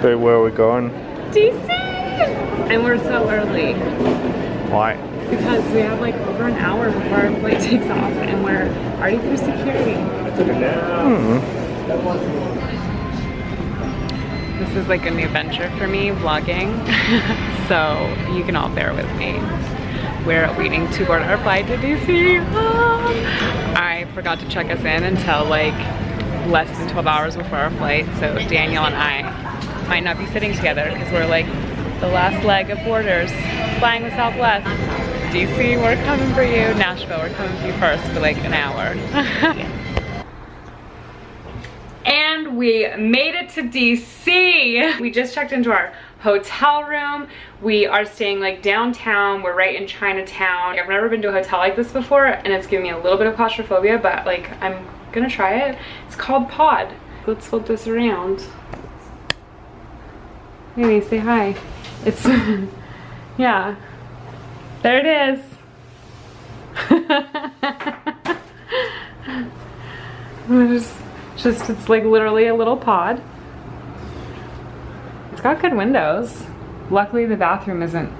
But where are we going? DC! And we're so early Why? because we have like over an hour before our flight takes off and we're already through security. Hmm. This is like a new venture for me, vlogging. so you can all bear with me. We're waiting to board our flight to DC. Ah. I forgot to check us in until like less than 12 hours before our flight. So Daniel and I might not be sitting together because we're like the last leg of boarders, flying with Southwest. DC, we're coming for you. Nashville, we're coming for you first for like an hour. And we made it to DC. We just checked into our hotel room. We are staying like downtown. We're right in Chinatown. I've never been to a hotel like this before and it's giving me a little bit of claustrophobia, but like I'm gonna try it. It's called Pod. Let's flip this around. Maybe say hi. It's, yeah. There it is. just, just, it's like literally a little pod. It's got good windows. Luckily the bathroom isn't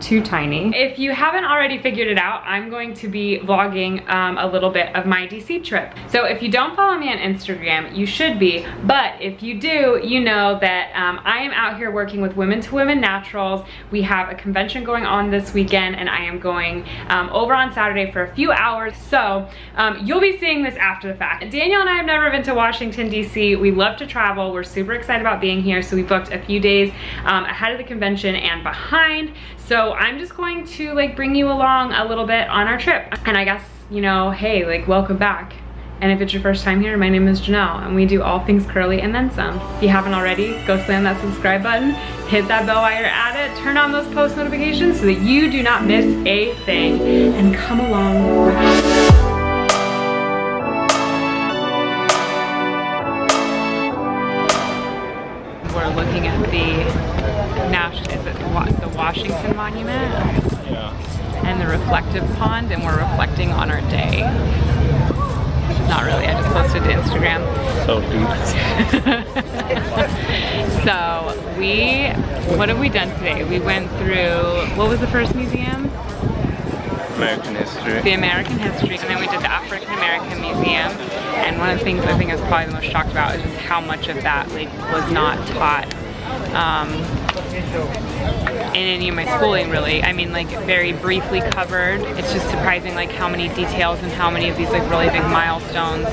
too tiny. If you haven't already figured it out, I'm going to be vlogging um, a little bit of my DC trip. So if you don't follow me on Instagram, you should be, but if you do, you know that um, I am out here working with Woman to Woman Naturals. We have a convention going on this weekend and I am going um, over on Saturday for a few hours. So um, you'll be seeing this after the fact. Daniel and I have never been to Washington, DC. We love to travel. We're super excited about being here. So we booked a few days um, ahead of the convention and behind. So I'm just going to like bring you along a little bit on our trip. And I guess, you know, hey, like welcome back. And if it's your first time here, my name is Jannelle and we do all things curly and then some. If you haven't already, go slam that subscribe button, hit that bell while you're at it, turn on those post notifications so that you do not miss a thing and come along with us. We're looking at the Nash, is it Wa- the Washington Monument? Yeah. and the reflective pond and we're reflecting on our day. Not really, I just posted to Instagram. So deep. So we, what have we done today? We went through, what was the first museum? American history. The American History, and then we did the African American Museum. And one of the things I think I was probably the most shocked about is just how much of that like was not taught um, in any of my schooling really. I mean like very briefly covered. It's just surprising like how many details and how many of these like really big milestones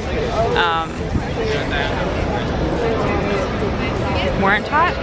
um, weren't taught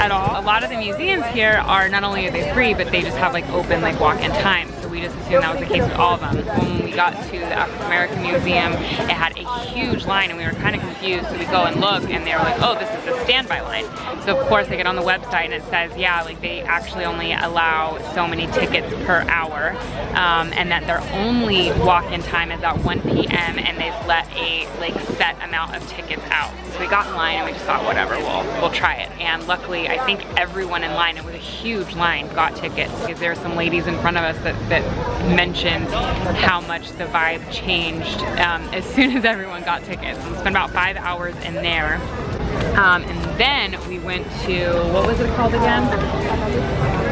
at all. A lot of the museums here are not only are they free, but they just have like open like walk-in time. So we just assumed that was the case with all of them. When got to the African American Museum, it had a huge line and we were kind of confused. So we go and look and they were like, oh, this is a standby line. So of course I get on the website and it says, yeah, like they actually only allow so many tickets per hour um, and that their only walk-in time is at 1 p.m. and they've let a like set amount of tickets out. So we got in line and we just thought, whatever, we'll, we'll try it. And luckily, I think everyone in line, it was a huge line, got tickets because there were some ladies in front of us that, that mentioned how much the vibe changed um, as soon as everyone got tickets. And we spent about five hours in there. Um, and then we went to, what was it called again?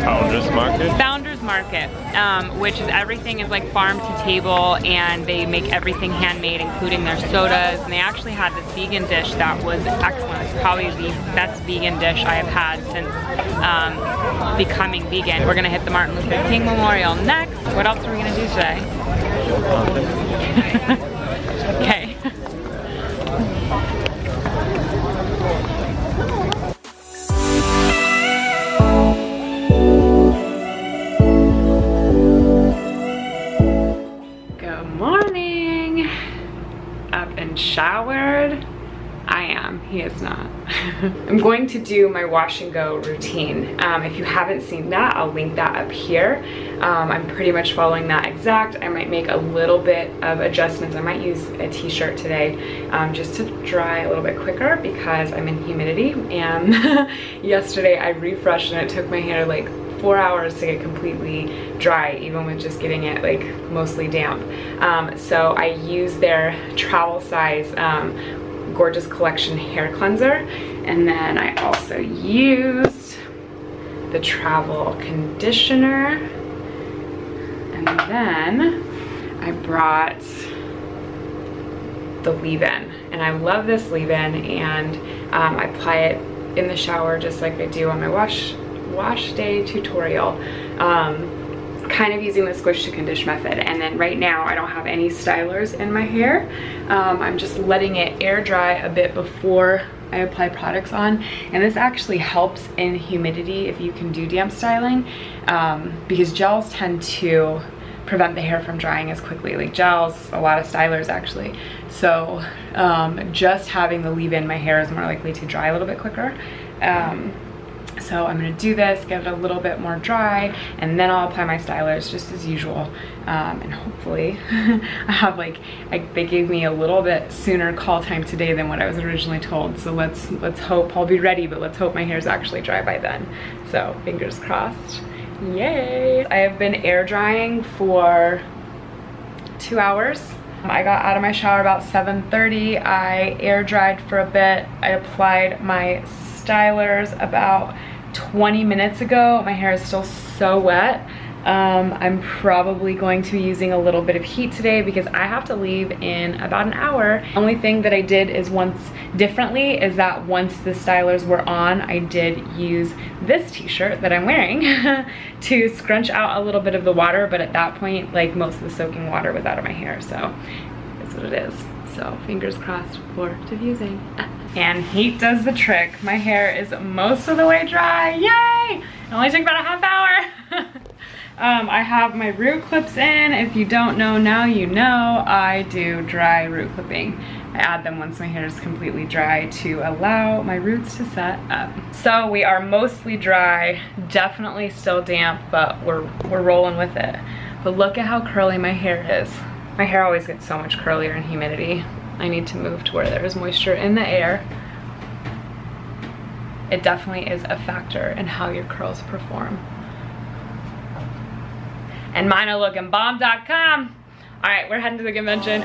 Founders Market. Founders Market, um, which is everything is like farm to table and they make everything handmade, including their sodas. And they actually had this vegan dish that was excellent. It's probably the best vegan dish I have had since um, becoming vegan. We're gonna hit the Martin Luther King Memorial next. What else are we gonna do today? to do my wash and go routine. Um, if you haven't seen that, I'll link that up here. Um, I'm pretty much following that exact. I might make a little bit of adjustments. I might use a t-shirt today um, just to dry a little bit quicker because I'm in humidity. And yesterday I refreshed and it took my hair like four hours to get completely dry, even with just getting it like mostly damp. Um, so I use their travel size um, Gorgeous Collection hair cleanser And then I also used the travel conditioner. And then I brought the leave-in. And I love this leave-in and um, I apply it in the shower just like I do on my wash wash day tutorial. Um, kind of using the squish to condition method. And then right now I don't have any stylers in my hair. Um, I'm just letting it air dry a bit before I apply products on. And this actually helps in humidity if you can do damp styling um, because gels tend to prevent the hair from drying as quickly. Like gels a lot of stylers actually. So um, just having the leave-in my hair is more likely to dry a little bit quicker. Um, so I'm gonna do this, get it a little bit more dry, and then I'll apply my stylers just as usual. Um, and hopefully I have like, I, they gave me a little bit sooner call time today than what I was originally told. So let's, let's hope, I'll be ready, but let's hope my hair's actually dry by then. So fingers crossed. Yay! I have been air drying for two hours. I got out of my shower about 7.30. I air dried for a bit. I applied my stylers about 20 minutes ago. My hair is still so wet. Um, I'm probably going to be using a little bit of heat today because I have to leave in about an hour. Only thing that I did is once differently is that once the stylers were on, I did use this t-shirt that I'm wearing to scrunch out a little bit of the water, but at that point, like most of the soaking water was out of my hair, so it's what it is. So fingers crossed for diffusing. And heat does the trick. My hair is most of the way dry, yay! It only took about a half hour. um, I have my root clips in. If you don't know now, you know I do dry root clipping. I add them once my hair is completely dry to allow my roots to set up. So we are mostly dry, definitely still damp, but we're, we're rolling with it. But look at how curly my hair is. My hair always gets so much curlier in humidity. I need to move to where there is moisture in the air. It definitely is a factor in how your curls perform. And mine are looking bomb.com. All right, we're heading to the convention.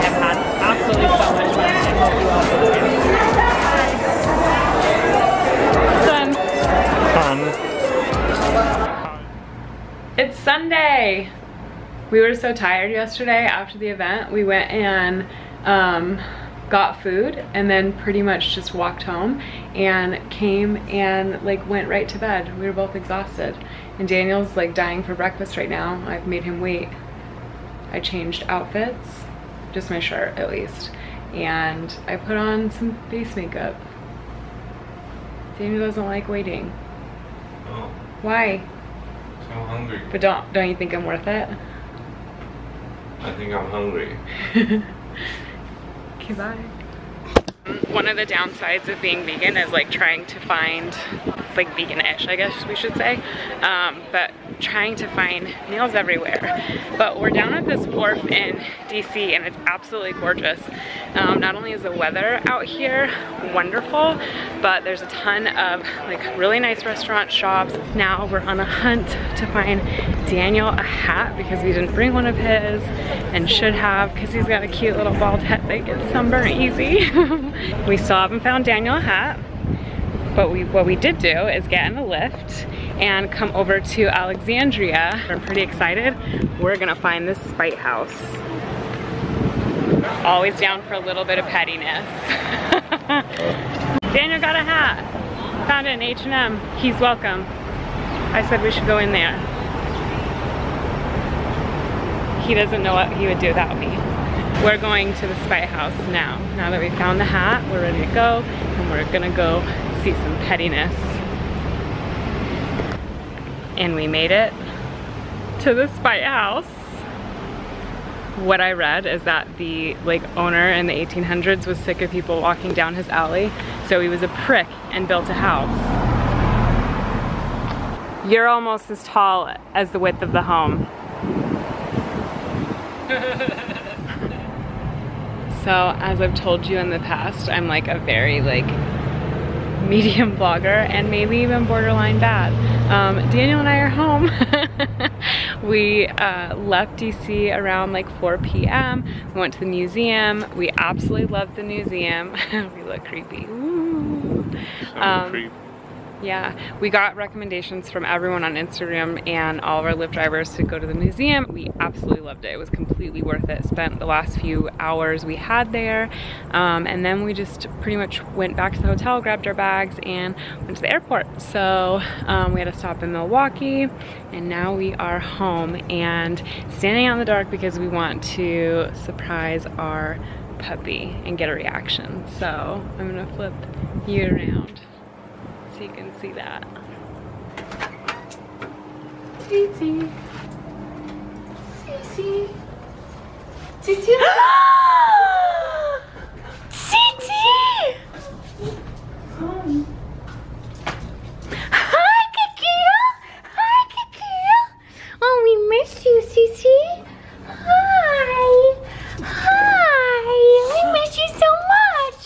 Sunday. We were so tired yesterday after the event. We went and um, got food and then pretty much just walked home and came and like went right to bed. We were both exhausted. And Daniel's like dying for breakfast right now. I've made him wait. I changed outfits, just my shirt at least. And I put on some face makeup. Daniel doesn't like waiting. Oh, Why? So hungry. But don't don't you think I'm worth it? I think I'm hungry. Okay, bye. One of the downsides of being vegan is like trying to find, like vegan-ish, I guess we should say, um, but trying to find meals everywhere. But we're down at this wharf in DC and it's absolutely gorgeous. Um, not only is the weather out here wonderful, but there's a ton of like really nice restaurant shops. Now we're on a hunt to find Daniel a hat because we didn't bring one of his and should have because he's got a cute little bald head that gets sunburn easy. we still haven't found Daniel a hat but we, what we did do is get in the Lyft and come over to Alexandria. We're pretty excited. We're gonna find this Spite House. Always down for a little bit of pettiness. Daniel got a hat. Found it in H&M. He's welcome. I said we should go in there. He doesn't know what he would do without me. We're going to the Spite House now. Now that we found the hat, we're ready to go, and we're gonna go see some pettiness. And we made it to the Spite House. What I read is that the like owner in the 1800s was sick of people walking down his alley, so he was a prick and built a house. You're almost as tall as the width of the home. so as I've told you in the past, I'm like a very like medium vlogger and maybe even borderline bad. Um, Daniel and I are home. we uh, left DC around like 4 p.m. We went to the museum. We absolutely loved the museum. we look creepy. Um, creep. Yeah, we got recommendations from everyone on Instagram and all of our Lyft drivers to go to the museum. We absolutely loved it. It was completely worth it. Spent the last few hours we had there. Um, and then we just pretty much went back to the hotel, grabbed our bags, and went to the airport. So um, we had a stop in Milwaukee, and now we are home and standing out in the dark because we want to surprise our puppy and get a reaction. So I'm gonna flip you around so you can see that. Titi! Hi, Kikil! Hi, Kikil! Oh, we miss you, Titi. Hi. Hi. We miss you so much.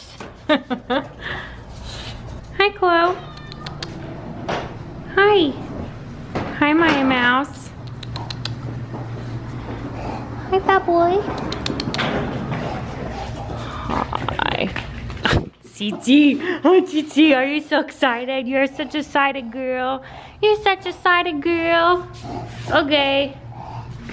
Hi, Chloe. Hi. Hi, Maya Mouse. Hi, fat boy. Hi. Titi. Oh, Titi, are you so excited? You're such a excited girl. You're such a excited girl. Okay.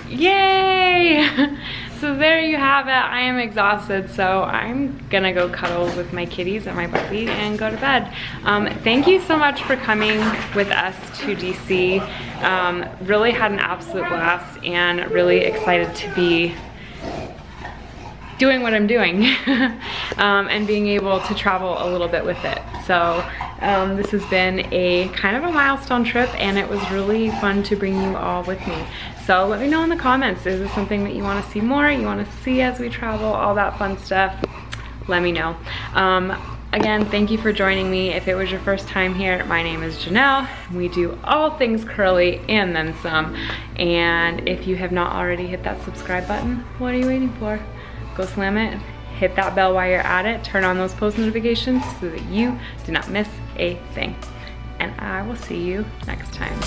Yay! So there you have it. I am exhausted, so I'm gonna go cuddle with my kitties and my puppy and go to bed. Um, thank you so much for coming with us to DC. Um, really had an absolute blast and really excited to be doing what I'm doing um, and being able to travel a little bit with it. So um, this has been a kind of a milestone trip and it was really fun to bring you all with me. So let me know in the comments, is this something that you wanna see more, you wanna see as we travel, all that fun stuff, let me know. Um, Again, thank you for joining me. If it was your first time here, my name is Jannelle. We do all things curly and then some. And if you have not already hit that subscribe button, what are you waiting for? go slam it, hit that bell while you're at it, turn on those post notifications so that you do not miss a thing. And I will see you next time.